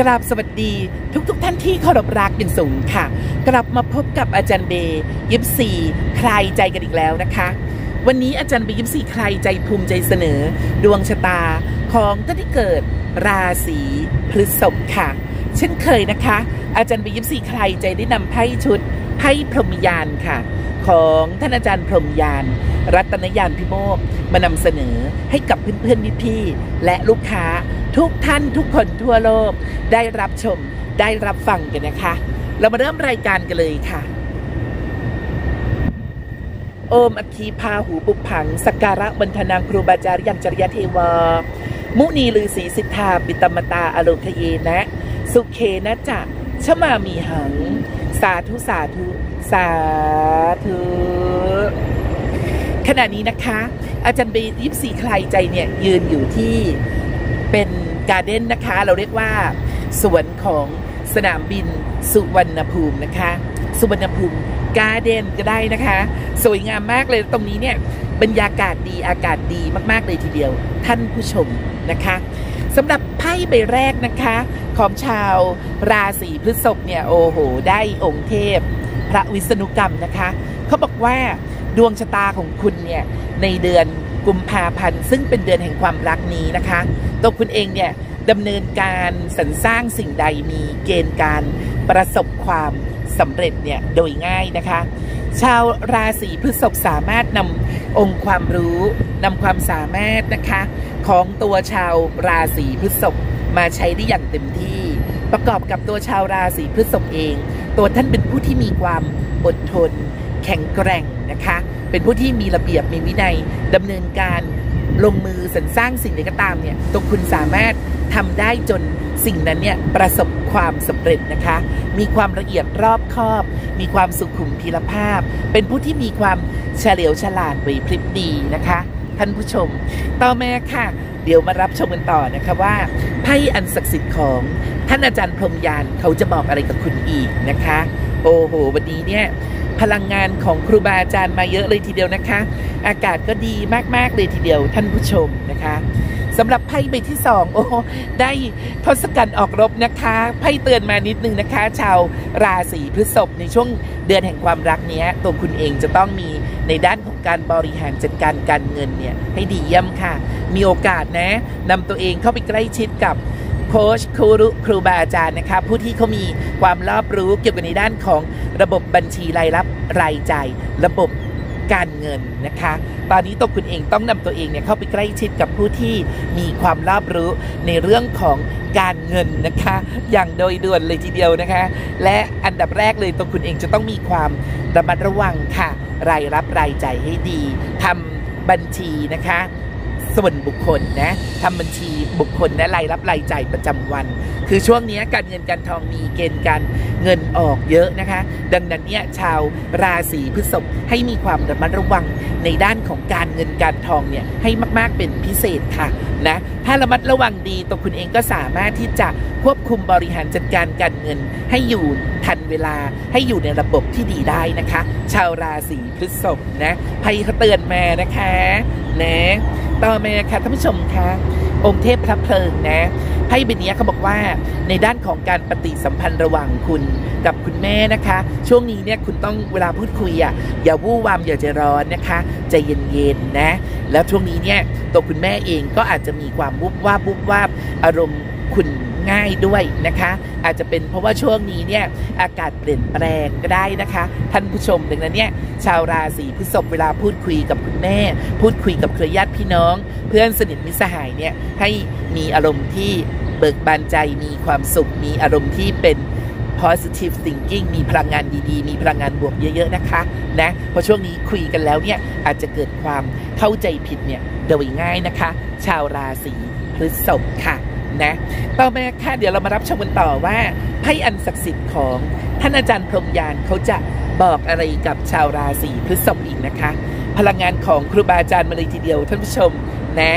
กราบสวัสดีทุกๆทท่านที่เคารพรักอย่างสูงค่ะ กลับมาพบกับอาจารย์เบย์ยิปซีใครใจกันอีกแล้วนะคะ วันนี้อาจารย์เบย์ยิปซีใครใจภูมิใจเสนอ ดวงชะตาของท่านที่เกิดราศีพฤษภค่ะ เช่นเคยนะคะ อาจารย์เบย์ยิปซีใครใจได้นำไพ่ชุดไพ่พรหมยานค่ะ ของท่านอาจารย์พรหมยาน รัตนยานพิโมกมานำเสนอให้กับเพื่อนๆพี่ๆและลูกค้า ทุกท่านทุกคนทั่วโลกได้รับชมได้รับฟังกันนะคะ เรามาเริ่มรายการกันเลยค่ะ โอมอคีพาหูปุพังสกการะบันทนางครูบาจารย์ยังจริยเทวามุนีลือศีสิทธาปิตมตาอโลคเยนะ สุเคนะจะชมามีหัง สาธุสาธุสาธุขณะนี้นะคะ อาจารย์เบยิบสีใครใจเนี่ยยืนอยู่ที่ การ์เด้นนะคะ เราเรียกว่าสวนของสนามบินสุวรรณภูมินะคะ สุวรรณภูมิการ์เด้นก็ได้นะคะ สวยงามมากเลยตรงนี้เนี่ยบรรยากาศดีอากาศดีมากๆเลยทีเดียว ท่านผู้ชมนะคะสำหรับไพ่ใบแรกนะคะ ของชาวราศีพฤษภเนี่ยโอ้โห ได้องค์เทพ พระวิษณุกรรมนะคะ เขาบอกว่าดวงชะตาของคุณเนี่ยในเดือน กุมภาพันธ์ซึ่งเป็นเดือนแห่งความรักนี้นะคะตัวคุณเองเนี่ยดำเนินการสรรสร้างสิ่งใดมีเกณฑ์การประสบความสำเร็จเนี่ยโดยง่ายนะคะ ชาวราศีพฤษภสามารถนำองค์ความรู้นำความสามารถนะคะ ของตัวชาวราศีพฤษภมาใช้ได้อย่างเต็มที่ ประกอบกับตัวชาวราศีพฤษภเอง ตัวท่านเป็นผู้ที่มีความอดทน แข็งแกร่งนะคะ เป็นผู้ที่มีระเบียบมีวินัยดำเนินการลงมือสรรสร้างสิ่งใดก็ตามเนี่ยตัวคุณสามารถทำได้จนสิ่งนั้นเนี่ยประสบความสำเร็จนะคะ มีความละเอียดรอบคอบ มีความสุขุมพีรภาพ เป็นผู้ที่มีความเฉลียวฉลาดไหวพริบดีนะคะ ท่านผู้ชม ต่อมาค่ะ เดี๋ยวมารับชมกันต่อนะคะว่าไพ่อันศักดิ์สิทธิ์ของท่านอาจารย์พรมยานเขาจะบอกอะไรกับคุณอีกนะคะ โอ้โห วันนี้เนี่ยพลังงานของครูบาอาจารย์มาเยอะเลยทีเดียวนะคะ อากาศก็ดีมาก ๆ เลยทีเดียวท่านผู้ชมนะคะสำหรับไพ่ใบที่สองโอ้ได้ทศกัณฐ์ออกรบนะคะไพ่เตือนมานิดนึงนะคะ ชาวราศีพฤษภในช่วงเดือนแห่งความรักนี้ตัวคุณเองจะต้องมีในด้านของการบริหารจัดการการเงินเนี่ยให้ดีเยี่ยมค่ะ มีโอกาสนะนำตัวเองเข้าไปใกล้ชิดกับ โค้ชครูครูบาอาจารย์นะคะผู้ที่เขามีความรอบรู้เกี่ยวกับในด้านของระบบบัญชีรายรับรายจ่ายระบบการเงินนะคะ ตอนนี้ตัวคุณเองต้องนำตัวเองเนี่ยเข้าไปใกล้ชิดกับผู้ที่มีความรอบรู้ในเรื่องของการเงินนะคะ อย่างโดยด่วนเลยทีเดียวนะคะ และอันดับแรกเลยตัวคุณเองจะต้องมีความระมัดระวังค่ะ รายรับรายจ่ายให้ดีทำบัญชีนะคะ ส่วนบุคคลนะทำบัญชีบุคคลและรายรับรายจ่ายประจำวัน คือช่วงนี้การเงินการทองมีเกณฑ์การเงินออกเยอะนะคะ ดังนั้นเนี่ยชาวราศีพฤษภให้มีความระมัดระวังในด้านของการเงินการทองเนี่ยให้มาก ๆเป็นพิเศษค่ะนะถ้าระมัดระวังดีตัวคุณเองก็สามารถที่จะควบคุมบริหารจัดการการเงิน ให้อยู่ทันเวลาให้อยู่ในระบบที่ดีได้นะคะ ชาวราศีพฤษภนะภัยเขาเตือนมานะคะนะ ต่อมาค่ะท่านผู้ชมคะองค์เทพพระเพลิงนะไพ่ใบนี้เขาบอกว่าในด้านของการปฏิสัมพันธ์ระหว่างคุณกับคุณแม่นะคะ ช่วงนี้เนี่ยคุณต้องเวลาพูดคุยอะอย่าวู่วามอย่าใจร้อนนะคะใจเย็นๆนะ แล้วช่วงนี้เนี่ยตัวคุณแม่เองก็อาจจะมีความวุบวาบวุบวาบอารมณ์คุณ ง่ายด้วยนะคะ อาจจะเป็นเพราะว่าช่วงนี้เนี่ยอากาศเปลี่ยนแปลงก็ได้นะคะ ท่านผู้ชมดังนั้นเนี่ยชาวราศีพฤษภเวลาพูดคุยกับคุณแม่ พูดคุยกับเครือญาติพี่น้อง เพื่อนสนิทมิตรสหายเนี่ยให้มีอารมณ์ที่เบิกบานใจมีความสุขมีอารมณ์ที่เป็น positive thinking มีพลังงานดีๆ มีพลังงานบวกเยอะ ๆ นะคะ นะ เพราะช่วงนี้คุยกันแล้วเนี่ย อาจจะเกิดความเข้าใจผิดเนี่ย โดยง่ายนะคะ ชาวราศีพฤษภค่ะ นะต่อมาค่ะเดี๋ยวเรามารับชมกันต่อว่าไพ่อันศักดิ์สิทธิ์ของท่านอาจารย์พรมยานเขาจะบอกอะไรกับชาวราศีพฤษภอีกนะคะ พลังงานของครูบาอาจารย์มาเลยทีเดียวท่านผู้ชมนะ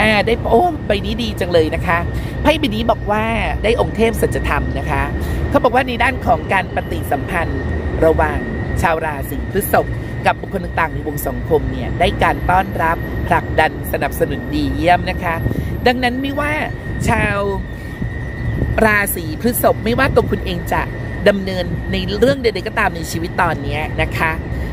อ่าได้โอ้ใบนี้ดีจังเลยนะคะไพ่ใบนี้บอกว่าได้องค์เทพสัจธรรมนะคะเขาบอกว่าในด้านของการปฏิสัมพันธ์ระหว่างชาวราศีพฤษภกับบุคคลต่างๆในวงสังคมเนี่ยได้การต้อนรับผลักดันสนับสนุนดีเยี่ยมนะคะ ดังนั้นไม่ว่า ชาวราศีพฤษภไม่ว่าตัวคุณเองจะดำเนินในเรื่องใดๆก็ตามในชีวิตตอนนี้นะคะ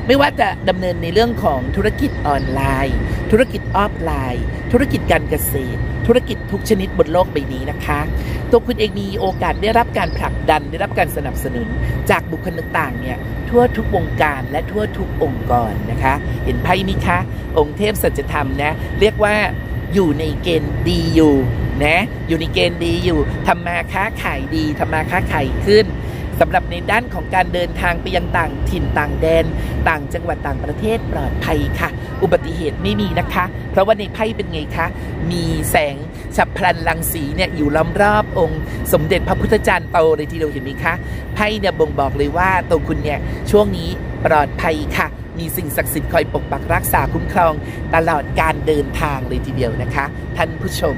ไม่ว่าจะดำเนินในเรื่องของธุรกิจออนไลน์ ธุรกิจออฟไลน์ ธุรกิจการเกษตร ธุรกิจทุกชนิดบนโลกใบนี้นะคะ ตัวคุณเองมีโอกาสได้รับการผลักดันได้รับการสนับสนุนจากบุคคลต่างๆเนี่ยทั่วทุกวงการและทั่วทุกองค์กรนะคะ เห็นไพ่มิคะ องค์เทพสัจธรรมนะเรียกว่า อยู่ในเกณฑ์ดีอยู่นะอยู่ในเกณฑ์ดีอยู่ทำมาค้าขายดีทำมาค้าขายขึ้นสำหรับในด้านของการเดินทางไปยังต่างถิ่นต่างแดน ต่างจังหวัดต่างประเทศปลอดภัยค่ะ อุบัติเหตุไม่มีนะคะ เพราะว่าในไพ่เป็นไงคะ มีแสงฉับพลันรังสีเนี่ยอยู่ล้อมรอบองค์ สมเด็จพระพุทธจารย์โตเลยทีเดียวเห็นไหมคะไพ่เนี่ยบ่งบอกเลยว่าตัวคุณเนี่ยช่วงนี้ปลอดภัยค่ะ มีสิ่งศักดิ์สิทธิ์คอยปกปักรักษาคุ้มครองตลอดการเดินทางเลยทีเดียวนะคะ ท่านผู้ชม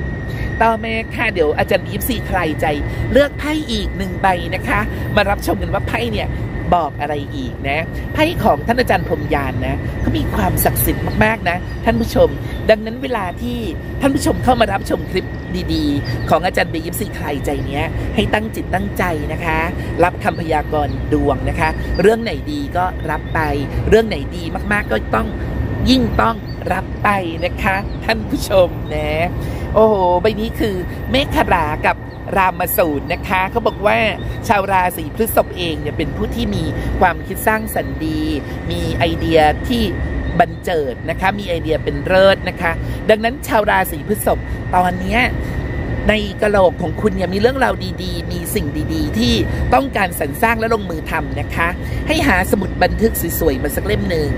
ต่อมาค่ะเดี๋ยวอาจารย์ยิปซีใครใจ เลือกไพ่อีกหนึ่งใบนะคะ มารับชมกันว่าไพ่เนี่ยบอกอะไรอีกนะไพ่ของท่านอาจารย์พรมยานนะเขามีความศักดิ์สิทธิ์มากๆนะ ท่านผู้ชม ดังนั้นเวลาที่ท่านผู้ชมเข้ามารับชมคลิปดีๆ ของอาจารย์เบยิปซีใครใจเนี้ย ให้ตั้งจิตตั้งใจนะคะ รับคำพยากรณ์ดวงนะคะ เรื่องไหนดีก็รับไป เรื่องไหนดีมากๆก็ต้องยิ่งต้องรับไปนะคะ ท่านผู้ชมนะโอ้โหใบนี้คือเมฆรากับรามสูตรนะคะเขาบอกว่าชาวราศีพฤษภเองเนี่ยเป็นผู้ที่มีความคิดสร้างสรรค์ดี มีไอเดียที่ บันเจิดนะคะ มีไอเดียเป็นเลิศนะคะ ดังนั้นชาวราศีพฤษภตอนนี้ในกระโหลกของคุณเนี่ยมีเรื่องราวดี ๆ มีสิ่งดีๆ ที่ต้องการสรรสร้างและลงมือทำนะคะ ให้หาสมุดบันทึกสวยๆ มาสักเล่มหนึ่ง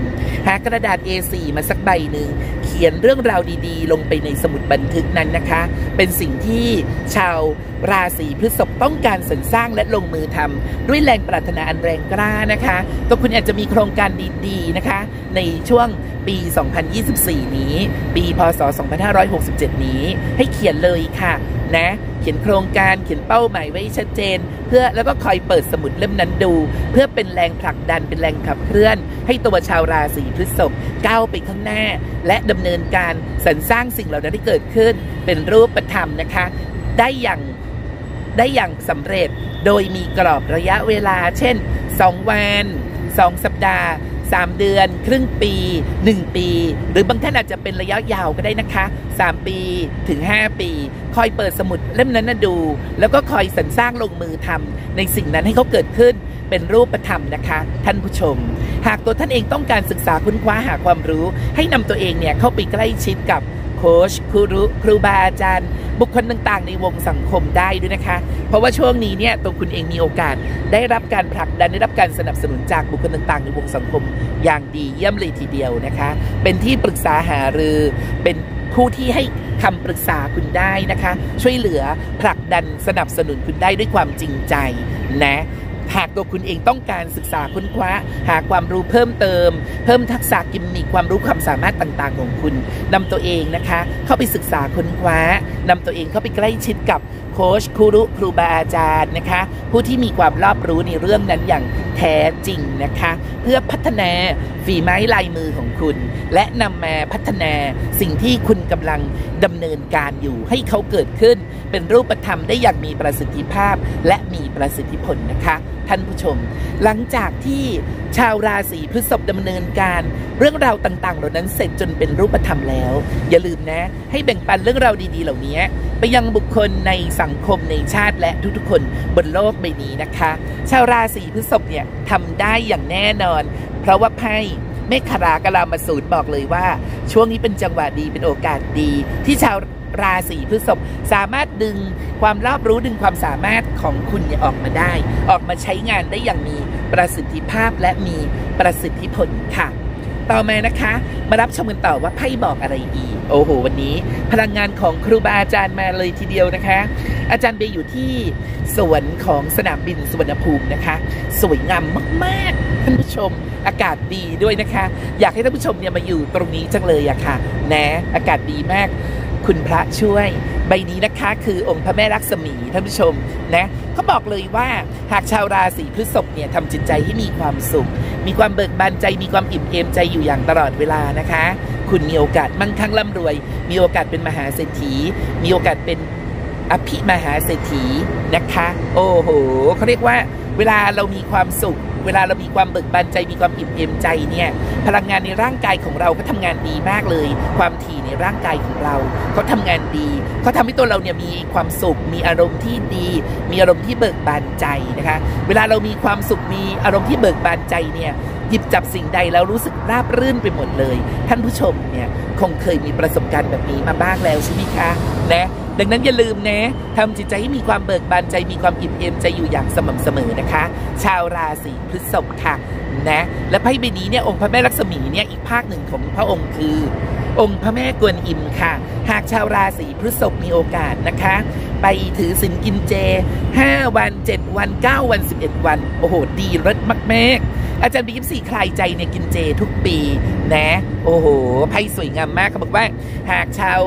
หากระดาษ A4 มาสักใบหนึ่ง ขียนเรื่องราวดีๆ ลงไปในสมุดบันทึกนั้นนะคะ เป็นสิ่งที่ชาวราศีพฤษภต้องการสรรสร้างและลงมือทำด้วยแรงปรารถนาอันแรงกล้านะคะตัวคุณอาจจะมีโครงการดีๆนะคะ ในช่วงปี 2024 นี้ ปี พศ 2567 นี้ ให้เขียนเลยค่ะนะ ขียนโครงการเขียนเป้าหมายไว้ชัดเจน เพื่อแล้วก็คอยเปิดสมุดเล่มนั้นดู เพื่อเป็นแรงผลักดันเป็นแรงขับเคลื่อน ให้ตัวชาวราศีพฤษภก้าวไปข้างหน้า และดำเนินการสรรสร้างสิ่งเหล่านั้นที่เกิดขึ้น เป็นรูปธรรมนะคะ ได้อย่างได้อย่างสำเร็จโดยมีกรอบระยะเวลา เช่น 2 วัน 2 สัปดาห์ 3 เดือน ครึ่งปี 1 ปี หรือบางท่านอาจจะเป็นระยะยาวก็ได้นะคะ 3 ปีถึง 5 ปี คอยเปิดสมุดเล่มนั้นนะดู แล้วก็คอยสรรสร้างลงมือทำในสิ่งนั้นให้เขาเกิดขึ้นเป็นรูปธรรมนะคะ ท่านผู้ชม หากตัวท่านเองต้องการศึกษาค้นคว้าหาความรู้ ให้นำตัวเองเนี่ยเข้าไปใกล้ชิดกับ ค้ชครูครูบาอาจารย์ บุคคลต่างๆ ในวงสังคมได้ด้วยนะคะ เพราะว่าช่วงนี้เนี่ยตัวคุณเองมีโอกาส ได้รับการผลักดันได้รับการสนับสนุนจากบุคคลต่างๆ ในวงสังคมอย่างดีเยี่ยมเลยทีเดียวนะคะ เป็นที่ปรึกษาหารือเป็นผู้ที่ให้คำปรึกษาคุณได้นะคะ ช่วยเหลือผลักดันสนับสนุนคุณได้ด้วยความจริงใจนะ หากตัวคุณเองต้องการศึกษาค้นคว้า หาความรู้เพิ่มเติม เพิ่มทักษะกิมมิคความรู้ความสามารถต่างๆ ของคุณนำตัวเองนะคะ เข้าไปศึกษาค้นคว้านำตัวเองเข้าไปใกล้ชิดกับโค้ชครูรุครูบาอาจารย์นะคะ ผู้ที่มีความรอบรู้ในเรื่องนั้นอย่างแท้จริงนะคะ เพื่อพัฒนาฝีไม้ลายมือของคุณ และนำมาพัฒนาสิ่งที่คุณกำลังดำเนินการอยู่ให้เขาเกิดขึ้น เป็นรูปธรรมได้อย่างมีประสิทธิภาพและมีประสิทธิผลนะคะท่านผู้ชม หลังจากที่ชาวราศีพฤษภดำเนินการ เรื่องราวต่างๆ เหล่านั้นเสร็จจนเป็นรูปธรรมแล้ว อย่าลืมนะ ให้แบ่งปันเรื่องราวดีๆ เหล่านี้ ไปยังบุคคลในสังคมในชาติและทุกๆคนบนโลกใบนี้นะคะ ชาวราศีพฤษภเนี่ยทำได้อย่างแน่นอน เพราะว่าไพ่ เมฆขรากลามาสูตรบอกเลยว่า ช่วงนี้เป็นจังหวะดีเป็นโอกาสดี ที่ชาวราศีพฤษภสามารถดึงความรอบรู้ดึงความสามารถของคุณออกมาได้ ออกมาใช้งานได้อย่างมีประสิทธิภาพและมีประสิทธิผลค่ะ ต่อมานะคะ มารับชมกันต่อว่าไพ่บอกอะไรอีก โอ้โห วันนี้ พลังงานของครูบาอาจารย์มาเลยทีเดียวนะคะ อาจารย์เบย์อยู่ที่สวนของสนามบินสุวรรณภูมินะคะ สวยงามมากๆท่านผู้ชมอากาศดีด้วยนะคะ อยากให้ท่านผู้ชมเนี่ยมาอยู่ตรงนี้จังเลยอะค่ะนะอากาศดีมากคุณพระช่วย ใบนี้นะคะคือองค์พระแม่ลักษมีท่านผู้ชมนะเขาบอกเลยว่าหากชาวราศีพฤษภเนี่ยทำจิตใจให้มีความสุข มีความเบิกบานใจมีความอิ่มเอมใจอยู่อย่างตลอดเวลานะคะ คุณมีโอกาสมั่งคั่งร่ำรวย มีโอกาสเป็นมหาเศรษฐี มีโอกาสเป็น อภิมหาเศรษฐีนะคะ โอ้โหเขาเรียกว่าเวลาเรามีความสุข เวลาเรามีความเบิกบานใจมีความอิ่มเอมใจเนี่ยพลังงานในร่างกายของเราก็ทำงานดีมากเลย ความถี่ในร่างกายของเราเขาทำงานดีเขาทำให้ตัวเราเนี่ยมีความสุข มีอารมณ์ที่ดี มีอารมณ์ที่เบิกบานใจนะคะ เวลาเรามีความสุขมีอารมณ์ที่เบิกบานใจเนี่ยหยิบจับสิ่งใดแล้วรู้สึกราบรื่นไปหมดเลย ท่านผู้ชมเนี่ยคงเคยมีประสบการณ์แบบนี้มาบ้างแล้วใช่ไหมคะนะ ดังนั้นอย่าลืมนะทำจิตใจให้มีความเบิกบานใจมีความอิ่มเอมใจอยู่อย่างสม่ำเสมอนะคะ ชาวราศีพฤษภค่ะนะและไพ่ใบนี้เนี่ยองค์พระแม่ลักษมีเนี่ยอีกภาคหนึ่งของพระองค์คือ องค์พระแม่กวนอิมค่ะ หากชาวราศีพฤษภมีโอกาสนะคะ ไปถือศีลกินเจ 5 วัน 7 วัน 9 วัน 11 วัน โอ้โห ดีรสมากๆอาจารย์บียิปสี่คลายใจเนี่ยกินเจทุกปีนะ โอ้โหไพ่สวยงามมากเขาบอกว่า หากชาว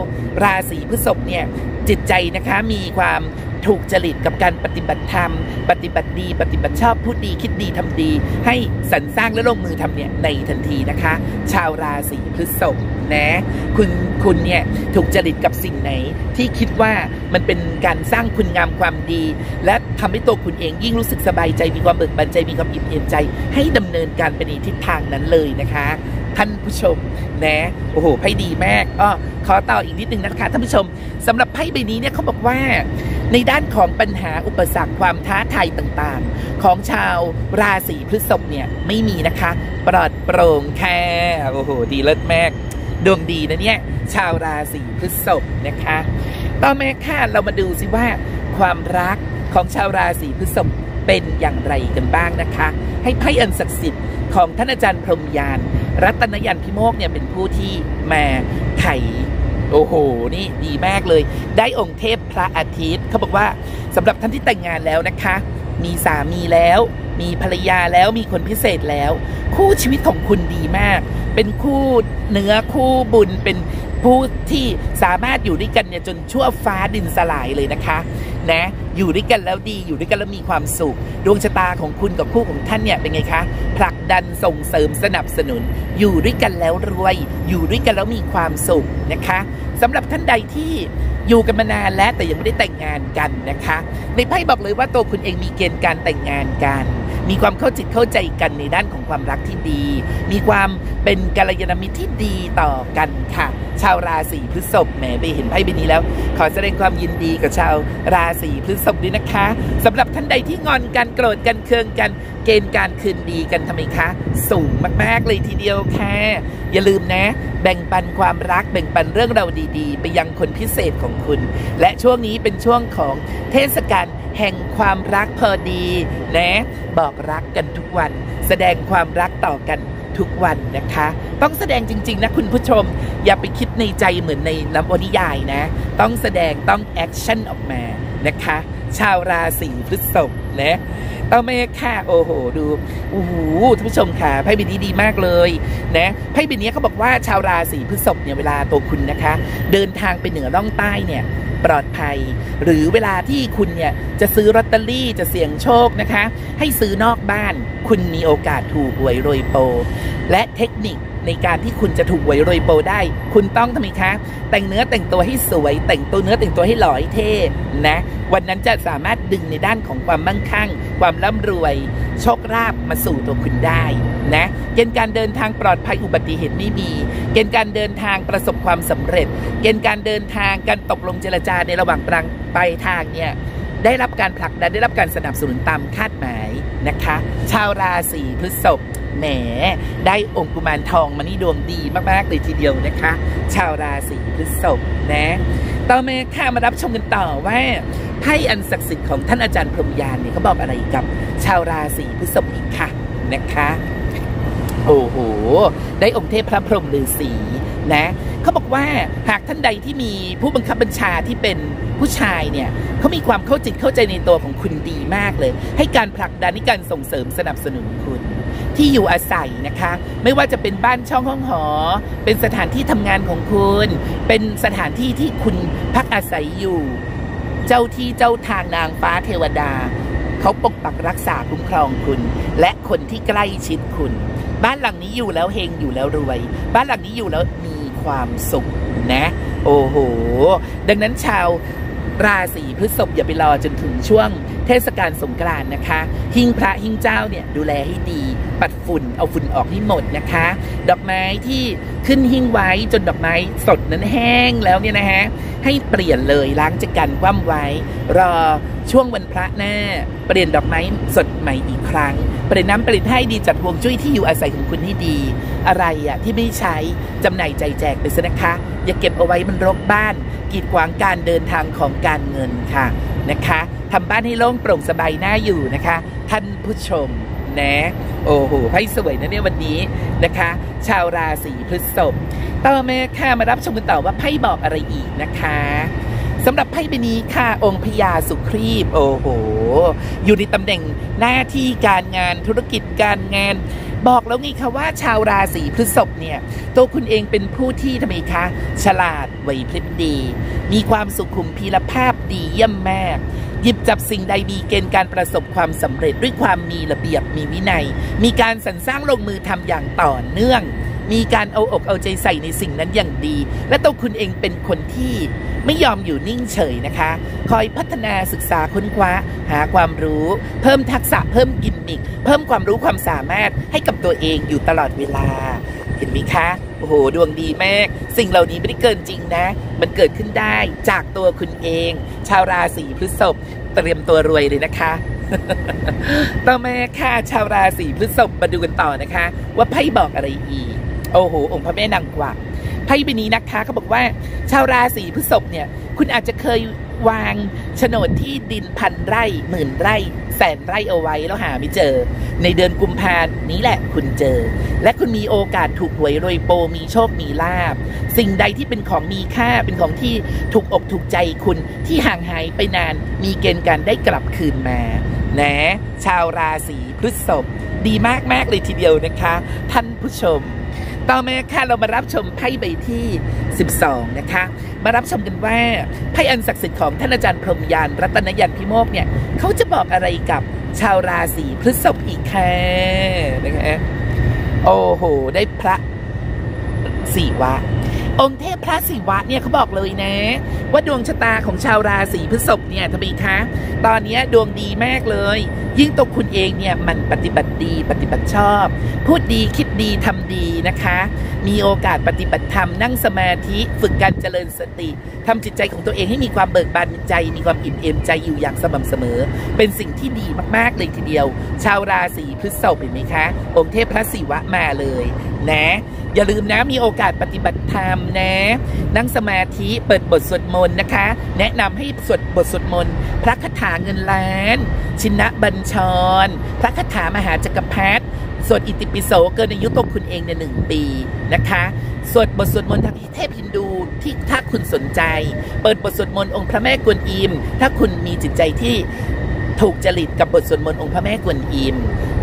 ราศีพฤษภเนี่ย จิตใจนะคะมีความถูกจริตกับการปฏิบัติธรรม ปฏิบัติดี ปฏิบัติชอบพูดดีคิดดีทำดี ให้สรรสร้างและลงมือทำเนี่ยในทันทีนะคะ ชาวราศีพฤษภนะคุณคุณเนี่ยถูกจริตกับสิ่งไหน ที่คิดว่ามันเป็นการสร้างคุณงามความดี และทำให้ตัวคุณเองยิ่งรู้สึกสบายใจมีความเบิกบานใจมีความอิ่มเอมใจ ให้ดำเนินการไปในทิศทางนั้นเลยนะคะ ท่านผู้ชมนะโอ้โหไพ่ดีมากอ้อขอต่ออีกนิดนึงนะคะท่านผู้ชมสำหรับไพ่ใบนี้เนี่ยเขาบอกว่า ในด้านของปัญหาอุปสรรคความท้าทายต่างๆ ของชาวราศีพฤษภเนี่ยไม่มีนะคะ ปลอดโปร่งแค่โอ้โหดีเลิศมากดวงดีนะเนี่ยชาวราศีพฤษภนะคะ ต่อมาค่ะเรามาดูสิว่าความรักของชาวราศีพฤษภ เป็นอย่างไรกันบ้างนะคะ ให้ไพ่อันศักดิ์สิทธิ์ของท่านอาจารย์พรหมยาน รัตนยันพิโมกเนี่ยเป็นผู้ที่มาไขโอ้โห นี่ดีมากเลย ได้องค์เทพพระอาทิตย์ เขาบอกว่าสำหรับท่านที่แต่งงานแล้วนะคะ มีสามีแล้ว มีภรรยาแล้ว มีคนพิเศษแล้ว คู่ชีวิตของคุณดีมาก เป็นคู่เนื้อคู่บุญ เป็น ผู้ที่สามารถอยู่ด้วยกันเนี่ยจนชั่วฟ้าดินสลายเลยนะคะนะอยู่ด้วยกันแล้วดีอยู่ด้วยกันแล้วมีความสุข ดวงชะตาของคุณกับคู่ของท่านเนี่ยเป็นไงคะผลักดันส่งเสริมสนับสนุน อยู่ด้วยกันแล้วรวย อยู่ด้วยกันแล้วมีความสุขนะคะสำหรับท่านใดที่อยู่กันมานานแล้วแต่ยังไม่ได้แต่งงานกันนะคะ ในไพ่บอกเลยว่าตัวคุณเองมีเกณฑ์การแต่งงานกัน มีความเข้าจิตเข้าใจกันในด้านของความรักที่ดี มีความเป็นกัลยาณมิตรที่ดีต่อกันค่ะ ชาวราศีพฤษภแหมไปเห็นไพ่ใบนี้แล้ว ขอแสดงความยินดีกับชาวราศีพฤษภด้วยนะคะสำหรับท่านใดที่งอนกันโกรธกันเคืองกัน เกณฑ์การคืนดีกันทำไมคะ สูงมากๆเลยทีเดียวค่ะ อย่าลืมนะ แบ่งปันความรักแบ่งปันเรื่องราวดีๆ ไปยังคนพิเศษของคุณ และช่วงนี้เป็นช่วงของเทศกาลแห่งความรักพอดีนะบอกรักกันทุกวัน แสดงความรักต่อกันทุกวันนะคะ ต้องแสดงจริง ๆ นะคุณผู้ชม อย่าไปคิดในใจเหมือนในนวนิยายนะ ต้องแสดงต้อง action ออกมานะคะ ชาวราศีพฤษภนะ เอาเมฆค่ะ โอ้โห ดูโอ้โหท่านผู้ชมค่ะไพ่ใบนี้ดีมากเลยนะไพ่ใบนี้เขาบอกว่าชาวราศีพฤษภเนี่ยเวลาตัวคุณนะคะ เดินทางไปเหนือล่องใต้เนี่ย ปลอดภัย หรือเวลาที่คุณเนี่ยจะซื้อลอตเตอรี่จะเสี่ยงโชคนะคะ ให้ซื้อนอกบ้าน คุณมีโอกาสถูกหวยโรยโป และเทคนิคในการที่คุณจะถูกหวยโรยโปได้ คุณต้องทำไมคะ แต่งเนื้อแต่งตัวให้สวย แต่งตัวเนื้อแต่งตัวให้หล่อให้เท่นะ วันนั้นจะสามารถดึงในด้านของความมั่งคั่ง ความร่ำรวย โชคลาภมาสู่ตัวคุณได้นะเกณฑ์การเดินทางปลอดภัยอุบัติเหตุไม่มี เกณฑ์การเดินทางประสบความสำเร็จ เกณฑ์การเดินทางการตกลงเจรจาในระหว่างปรางปทางเนี่ยได้รับการผลักดันได้รับการสนับสนุนตามคาดหมายนะคะ ชาวราศีพฤษภแหมได้องค์กุมารทองมานี่ดวงดีมากๆเลยทีเดียวนะคะ ชาวราศีพฤษภนะต่อมาค่ะมารับชมกันต่อว่า ไพ่อันศักดิ์สิทธิ์ของท่านอาจารย์พรหมยานเนี่ยเขาบอกอะไรกับ ชาวราศีพฤษภอีกค่ะนะคะโอ้โห ได้องค์เทพพระพรหมฤาษีนะเขาบอกว่าหากท่านใดที่มีผู้บังคับบัญชาที่เป็นผู้ชายเนี่ยเขามีความเข้าจิตเข้าใจในตัวของคุณดีมากเลย ให้การผลักดันให้การส่งเสริมสนับสนุนคุณ ที่อยู่อาศัยนะคะ ไม่ว่าจะเป็นบ้านช่องห้องหอ เป็นสถานที่ทำงานของคุณ เป็นสถานที่ที่คุณพักอาศัยอยู่ เจ้าที่เจ้าทางนางฟ้าเทวดา เขาปกปักรักษาคุ้มครองคุณ และคนที่ใกล้ชิดคุณ บ้านหลังนี้อยู่แล้วเฮงอยู่แล้วรวย บ้านหลังนี้อยู่แล้วมีความสุขนะ โอ้โห ดังนั้นชาวราศีพฤษภอย่าไปรอจนถึงช่วงเทศกาลสงกรานต์นะคะ หิ้งพระหิ้งเจ้าเนี่ยดูแลให้ดี ปัดฝุ่นเอาฝุ่นออกให้หมดนะคะ ดอกไม้ที่ขึ้นหิ้งไว้จนดอกไม้สดนั้นแห้งแล้วเนี่ยนะฮะให้เปลี่ยนเลยล้างจากกันคว่ำไว้ รอช่วงวันพระหน้า เปลี่ยนดอกไม้สดใหม่อีกครั้งเปลี่ยนน้ำเปลี่ยนให้ดีจัดวงจุ้ยที่อยู่อาศัยของคุณให้ดี อะไรอะที่ไม่ใช้จำหน่ายใจแจกไปซะนะคะ อย่าเก็บเอาไว้มันรกบ้าน กีดขวางการเดินทางของการเงินค่ะนะคะทำบ้านให้โล่งโปร่งสบายน่าอยู่นะคะ ท่านผู้ชม นะ โอ้โหไพ่สวยนะเนี่ยวันนี้นะคะ ชาวราศีพฤษภต่อมาค่ะมารับชมกันต่อว่าไพ่บอกอะไรอีกนะคะสำหรับไพ่ใบนี้ค่ะองค์พญาสุครีบ โอ้โห อยู่ในตำแหน่งหน้าที่การงานธุรกิจการงานบอกแล้วไงคะว่าชาวราศีพฤษภเนี่ย ตัวคุณเองเป็นผู้ที่ทำไมคะ ฉลาดไหวพริบดี มีความสุขุมพีรภาพดีเยี่ยมมาก หยิบจับสิ่งใดมีเกณฑ์การประสบความสำเร็จด้วยความมีระเบียบมีวินัย มีการสรรสร้างลงมือทำอย่างต่อเนื่อง มีการเอาอกเอาใจใส่ในสิ่งนั้นอย่างดี และตัวคุณเองเป็นคนที่ไม่ยอมอยู่นิ่งเฉยนะคะ คอยพัฒนาศึกษาค้นคว้า หาความรู้ เพิ่มทักษะเพิ่มกิมมิคเพิ่มความรู้ความสามารถให้กับตัวเองอยู่ตลอดเวลา เห็นไหมคะ โอ้โห ดวงดีมาก สิ่งเหล่านี้ไม่ได้เกินจริงนะ มันเกิดขึ้นได้จากตัวคุณเอง ชาวราศีพฤษภเตรียมตัวรวยเลยนะคะ ต่อมาค่ะชาวราศีพฤษภมาดูกันต่อนะคะ ว่าไพ่บอกอะไรอีก โอ้โห องค์พระแม่นางกวัก ไพ่ใบนี้นะคะเขาบอกว่าชาวราศีพฤษภเนี่ย คุณอาจจะเคยวางโฉนดที่ดินพันไร่หมื่นไร่ แสนไร่เอาไว้แล้วหาไม่เจอ ในเดือนกุมภาพันธ์นี้แหละคุณเจอ และคุณมีโอกาสถูกหวยรวยโปมีโชคมีลาบ สิ่งใดที่เป็นของมีค่าเป็นของที่ถูกอกถูกใจคุณที่ห่างหายไปนาน มีเกณฑ์การได้กลับคืนมานะชาวราศีพฤษภดีมากมากๆเลยทีเดียวนะคะ ท่านผู้ชม ต่อมาค่ะเรามารับชมไพ่ใบที่ 12 นะคะ มารับชมกันว่าไพ่อันศักดิ์สิทธิ์ของท่านอาจารย์พรหมยานรัตนยันพิโมกเนี่ยเขาจะบอกอะไรกับชาวราศีพฤษภอีกค่ะนะคะโอ้โห ได้พระสีวะ องค์เทพพระศิวะเนี่ยเขาบอกเลยนะ ว่าดวงชะตาของชาวราศีพฤษภเนี่ยทำไมคะตอนนี้ดวงดีมากเลย ยิ่งตัวคุณเองเนี่ยมันปฏิบัติดีปฏิบัติชอบ พูดดีคิดดีทำดีนะคะ มีโอกาสปฏิบัติธรรมนั่งสมาธิฝึกการเจริญสติทำจิตใจของตัวเองให้มีความเบิกบานใจ มีความอิ่มเอมใจอยู่อย่างสม่ำเสมอ เป็นสิ่งที่ดีมากๆเลยทีเดียว ชาวราศีพฤษภเห็นไหมคะ องค์เทพพระศิวะมาเลยนะอย่าลืมนะมีโอกาสปฏิบัติธรรมนะ นั่งสมาธิเปิดบทสวดมนต์นะคะ แนะนำให้สวดบทสวดมนต์พระคาถาเงินล้าน ชินะบัญชร พระคาถามหาจักรพรรดิสวดอิติปิโสเกินอายุตัวคุณเองในหนึ่งปีนะคะสวดบทสวดมนต์ทางเทพฮินดูที่ถ้าคุณสนใจ เปิดบทสวดมนต์องค์พระแม่กวนอิม ถ้าคุณมีจิตใจที่ถูกจริตกับบทสวดมนต์องค์พระแม่กวนอิม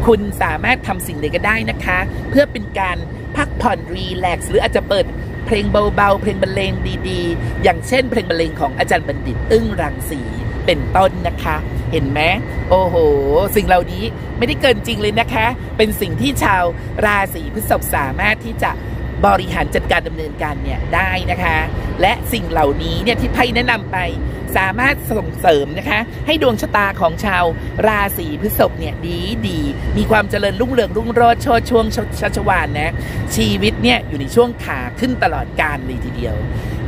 คุณสามารถทำสิ่งใดก็ได้นะคะ เพื่อเป็นการ พักผ่อนรีแลกซ์หรืออาจจะเปิดเพลงเบาๆ เพลงบรรเลงดีๆ อย่างเช่น เพลงบรรเลงของอาจารย์บัณฑิตอึ้งรังสีเป็นต้นนะคะ เห็นไหมโอ้โห สิ่งเหล่านี้ไม่ได้เกินจริงเลยนะคะ เป็นสิ่งที่ชาวราศีพฤษภสามารถที่จะบริหารจัดการดำเนินการเนี่ยได้นะคะ และสิ่งเหล่านี้เนี่ยที่ไพ่แนะนำไป สามารถส่งเสริมนะคะ ให้ดวงชะตาของชาวราศีพฤษภเนี่ยดีดีมีความเจริญรุ่งเรืองรุ่งโรจน์โชดช่วงชัชวานนะชีวิตเนี่ยอยู่ในช่วงขาขึ้นตลอดกาลเลยทีเดียว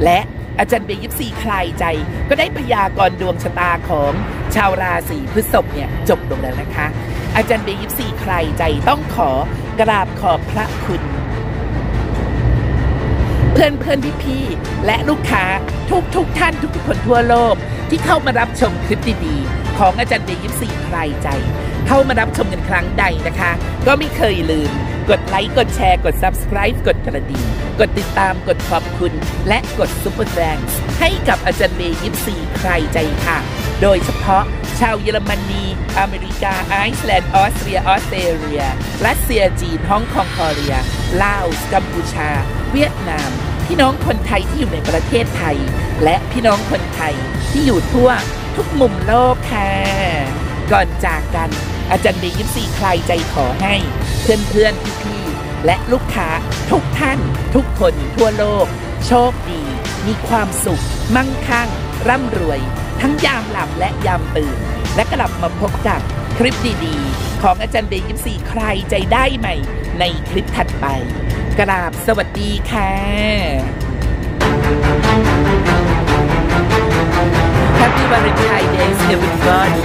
และอาจารย์เบยิปซีคลายใจ ก็ได้พยากรณ์ดวงชะตาของชาวราศีพฤษภเนี่ยจบลงแล้วนะคะ อาจารย์เบยิปซีคลายใจต้องขอกราบขอบพระคุณ เพื่อนเพื่อนพี่พี่ๆและลูกค้าทุกทุกๆท่านทุกๆคนทั่วโลก ที่เข้ามารับชมคลิปดีๆ ของอาจารย์เดยิปซีใครใจ เข้ามารับชมกันครั้งใดนะคะ ก็ไม่เคยลืม กดไลค์กดแชร์กด subscribe กดกระดิ่งกดติดตามกดขอบคุณ และกดซุปเปอร์แ n งให้กับอาจารย์เดยิปซีใครใจค่ะ โดยเฉพาะชาวเยอรมนี อเมริกา ไอซ์แลนด์ ออสเตรีย ออสเตรเลีย รัสเซีย จีน ฮ่องกง คอเรีย ลาว กัมพูชา เวียดนาม พี่น้องคนไทยที่อยู่ในประเทศไทย และพี่น้องคนไทยที่อยู่ทั่วทุกมุมโลกค่ะก่อนจากกันอาจารย์เบยิปซีใครใจขอให้ เพื่อนเพื่อนพี่พี่ๆและลูกค้าทุกท่านทุกคนทั่วโลก โชคดี มีความสุข มั่งคั่ง ร่ำรวย ทั้งยามหลับและยามตื่น และกลับมาพบกับ คลิปดีๆ ของอาจารย์เบย์ยิปซีใครใจได้ใหม่ ในคลิปถัดไป กราบสวัสดีค่ะ Happy Valentine's Day everybody